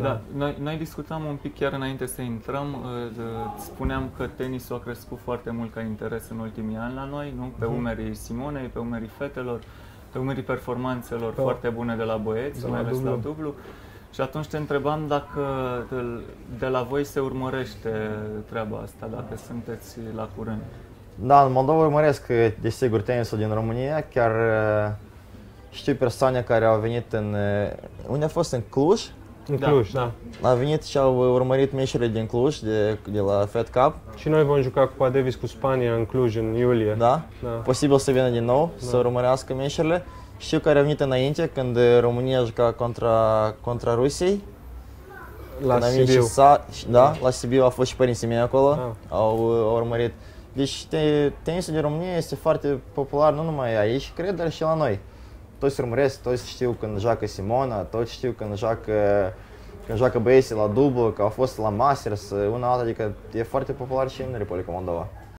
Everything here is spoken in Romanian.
Da. Noi, noi discutam un pic chiar înainte să intrăm, uh, spuneam că tenisul a crescut foarte mult ca interes în ultimii ani la noi, nu? pe Mhm. umerii Simonei, pe umerii fetelor, pe umerii performanțelor Pe- foarte bune de la băieți, de mai la ales la dublu. dublu. Și atunci te întrebam dacă de, de la voi se urmărește treaba asta, dacă sunteți la curent. Da, în Moldova urmăresc, desigur, tenisul din România. Chiar uh, știu persoane care au venit în... uh, Unde a fost? În Cluj? În Da, Cluj, da. da. A venit și au urmărit meciurile din Cluj, de, de la Fed Cup. Și noi vom juca Cupa Davis cu Spania în Cluj în iulie. Da? Da. Posibil să vină din nou, să urmărească meciurile. Știu că au venit înainte, când România juca contra, contra Rusiei. La când a venit și Sibiu. Sa, și- da, la Sibiu au fost și părinții mei acolo, Ah. au, au urmărit. Deci te, tenisul din România este foarte popular nu numai aici, cred, dar și la noi. Toți urmăresc, toți știu când joacă Simona, toți știu când joacă, când joacă băieții la dublu, că au fost la Masters, una alta, adică e foarte popular și în Republica Moldova.